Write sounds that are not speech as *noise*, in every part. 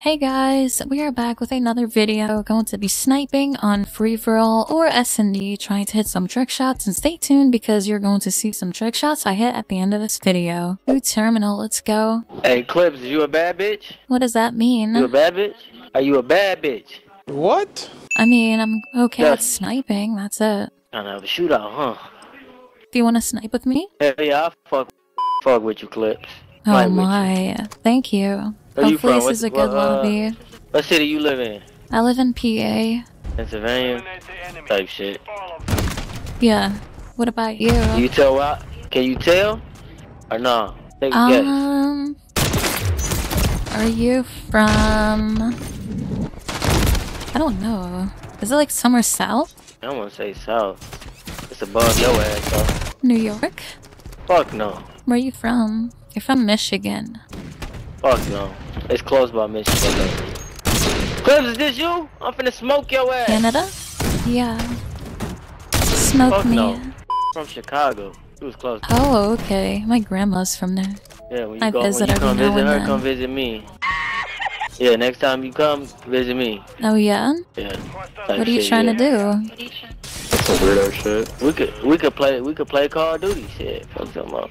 Hey guys, we are back with another video going to be sniping on free-for-all or S&D trying to hit some trick shots and stay tuned because you're going to see some trick shots I hit at the end of this video. New terminal, let's go. Hey, Klipz, you a bad bitch? What does that mean? You a bad bitch? Are you a bad bitch? What? I mean, I'm okay at Yes. sniping, that's it. Trying to have a shootout, huh? Do you want to snipe with me? Hell yeah, I fuck, fuck with you, Klipz. Oh Fight with you. my, thank you. Where you Hopefully from? this What- is a good what, uh, lobby. What city you live in? I live in PA. Pennsylvania? Type shit. Yeah. What about you? Can you tell what? Can you tell? Or no? Take a guess. Um, are you from? I don't know. Is it like somewhere south? I don't want to say south. It's above your ass, though. New York? Fuck no. Where are you from? You're from Michigan. Fuck no. It's close by Michigan. though. Klipz, is this you? I'm finna smoke your ass. Canada? Yeah. Smoke Fuck me. no. From Chicago. It was close. Oh, okay. My grandma's from there. Yeah, when you I go, when you come now visit and her, then. come uh, visit me. Yeah, next time you come, visit me. Oh yeah? Yeah. What are you trying to do? That's some weirdo shit. We could we could play we could play Call of Duty shit. Fuck them up.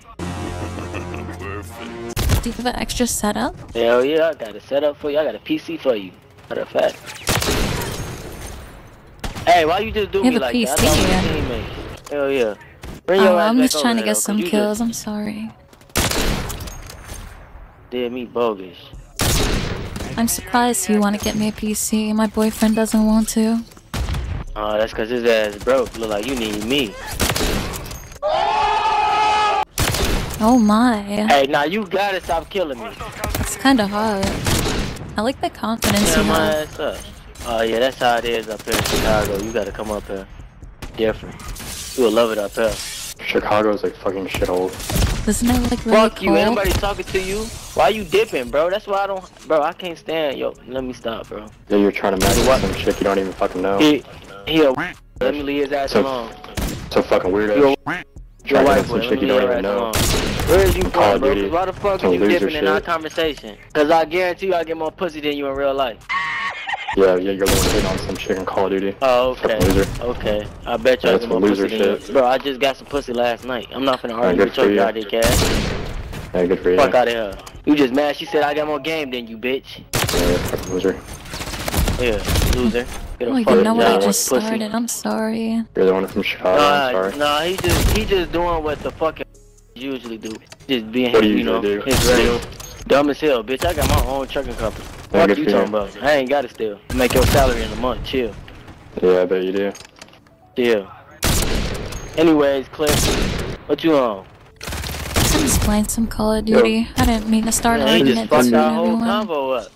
Do you have an extra setup? Hell yeah, I got a setup for you. I got a PC for you. Matter of fact. Hey, why you just do You me like that? I PC, thought we yeah. Hell yeah. Bring Oh, I'm just trying to get though, some kills. just I'm sorry. Did me bogus. I'm surprised you want to get me a PC. My boyfriend doesn't want to. Oh, that's cause his ass broke. Look like you need me. Oh my. Hey, now you gotta stop killing me. It's kind of hot. I like the confidence Yeah, you my have. ass up. Oh yeah, that's how it is up here in Chicago. You gotta come up here. Different. You will love it up here. Chicago's like fucking shithole. Isn't it like really Fuck you. cold? Anybody talking to you? Why you dipping, bro? That's why I don't. Bro, I can't stand. Yo, let me stop, bro. Yeah, you're trying to match What? some shit you don't even fucking know. He, he a. Let me leave his ass So- alone. So fucking weirdo. Yo, Trying Your to wife get some boy, shit let me you leave don't even ass know. alone. Where is you Call from, of bro? Duty. 'Cause Why the fuck Some are you dipping in our conversation? Cause I guarantee you I get more pussy than you in real life. Yeah, yeah, you're the one hitting on some shit in Call of Duty. Oh, okay. Loser. Okay. I bet you I That's get more some loser pussy than you. shit. Bro, I just got some pussy last night. I'm not finna Alright, argue good with your for you. goddamn ass. Yeah, good for you. Fuck out of here. You just mad she said I got more game than you, bitch. Yeah, you're loser. Yeah, loser. Get a Oh, you fucking know what I job, just pussy. started. I'm sorry. You're the one from Chicago. I'm sorry. nah, he just he just doing what the fucking usually do. Just being What do him, you you know, do? his radio. Dumb as hell, bitch. I got my own trucking company. What good you for talking about? I ain't got it still. Make your salary in a month. Chill. Yeah, I bet you do. Chill. Anyways, Cliff, what you on? I'm just playing some Call of Duty. I didn't mean to start Man, he arguing just at this fucked our whole everyone. convo up.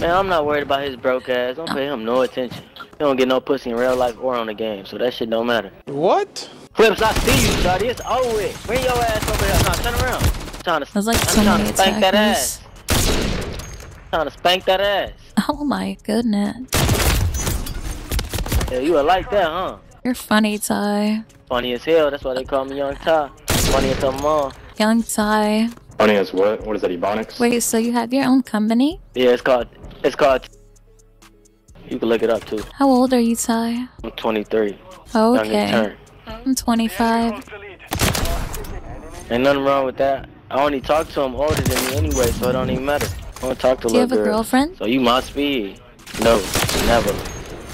Man, I'm not worried about his broke ass. Don't pay him no attention. He don't get no pussy in real life or on the game, so that shit don't matter. What? Klipz, I see you, shawty. It's over with. Bring your ass over here. Nah, turn around. I'm trying to, There's like I'm so trying many to spank that attackers. ass. Trying to spank that ass. Oh my goodness. Yeah, you would like that, huh? You're funny, Ty. Funny as hell. That's why they call me Young Ty. Funny as them all. Young Ty. Funny as what? What is that, Ebonics? Wait, so you have your own company? Yeah, it's called. It's called. You can look it up too. How old are you, Ty? I'm 23. Oh, Youngest okay. Turn. I'm 25. Ain't nothing wrong with that. I only talk to him older than me anyway, so it don't even matter. I don't talk to Do you little have a girlfriend? So you my speed? No, never.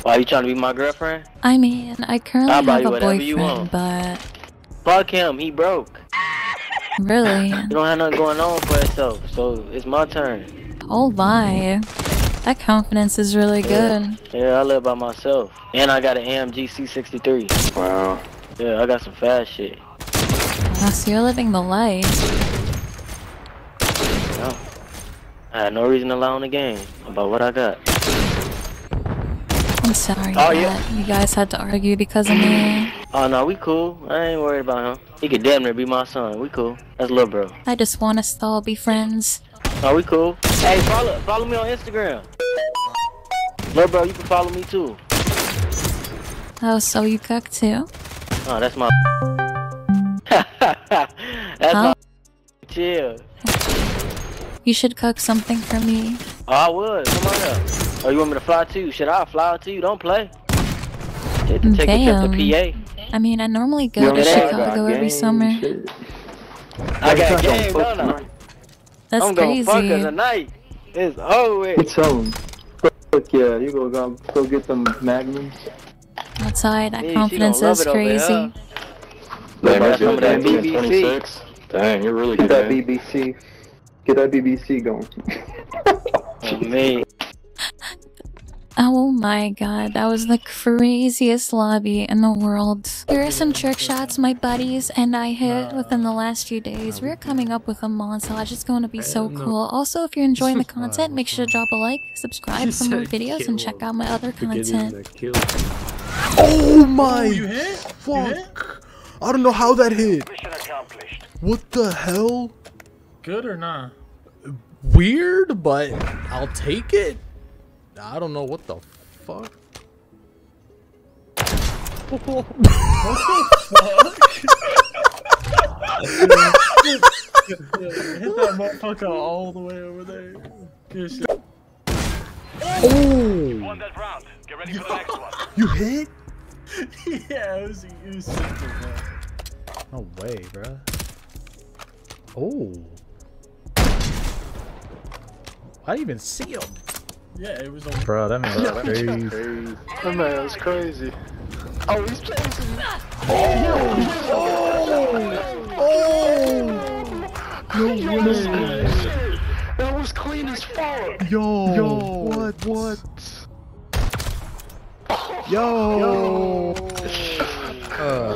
Why you trying to be my girlfriend? I mean, I currently I'll buy have you a whatever you boyfriend, want. but Fuck him. He broke. really, *laughs* you don't have nothing going on for yourself, So it's my turn. oh my. That confidence is really good. Yeah, I live by myself, and I got an AMG C63. Wow. Yeah, I got some fast shit. Wow, so you're living the life. No. I had no reason to lie on the game about what I got. I'm sorry Oh, yeah. you guys had to argue because of me. Oh no, we cool. I ain't worried about him. He could damn near be my son. We cool. That's little bro. I just want us to all be friends. Oh, we cool. Hey, follow follow me on Instagram. Little bro, you can follow me too. Oh, so you cook too? Oh, that's my. *laughs* that's Huh? my. Chill. You should cook something for me. Oh, I would. Come on up. Oh, you want me to fly too? Should I'll fly out to you. Don't play. Take, take a trip to PA. I mean, I normally go You to know, I Chicago every summer. shit. I got Fuck game, don't I? That's I'm gonna fuck her crazy. tonight. It's over with. It's um. Fuck yeah, you go go, go get some magnums. Outside, that Yeah, she confidence is it over there, crazy. huh? Damn, Buy you're some of good. that. BBC. 26. Dang, you're really Get good. that man. BBC. Get that BBC going. *laughs* Oh, me. Oh my god, that was the craziest lobby in the world. Here are some trick shots my buddies and I hit within the last few days. We're coming up with a montage. It's going to be so cool. Also, if you're enjoying the *laughs* content, make sure to drop a like, subscribe for more videos, and check out my other content. Oh my you hit? fuck! I don't know how that hit. What the hell? Good or not? Weird, but I'll take it. I don't know what the fuck. Hit that motherfucker all the way over there. Good shit. Oh! You hit? *laughs* yeah, it was, it was simple, man. No way, bruh. Oh. I didn't even see him. Yeah, it was on. Bro, that man was *laughs* crazy. That man was crazy. Oh, he's chasing me. Oh! Oh! Oh! That was clean as fuck. Yo, Yo, what, what? Yo. Uh,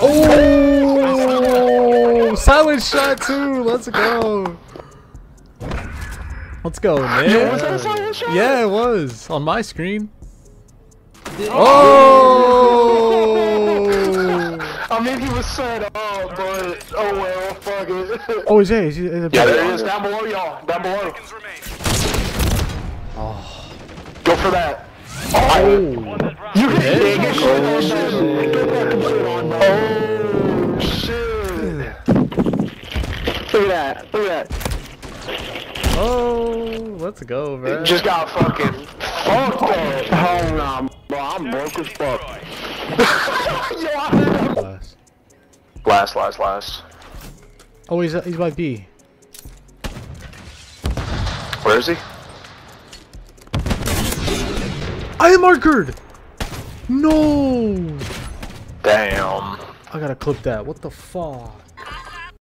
oh, silent shot too. Let's go. Let's go, Nick. was that a silent shot? Yeah, it was on my screen. Oh! I mean, he was set up, oh, but oh well, fuck it. Oh, is he? Is he is he Yeah, there he is, down below y'all, down below. Oh. Go for that. Oh. You hit Yeah. it. Get shit on that. Get fucking oh. shit. Oh, shit. Look at that. Look at that. Oh, let's go, bro. Just got fucking fucked up. Oh, nah, bro. I'm broke as fuck. *laughs* Yo, I hit him. Last. Last, last. Oh, he's he's by B. Where is he? I am markered. No. Damn. I gotta clip that. What the fuck?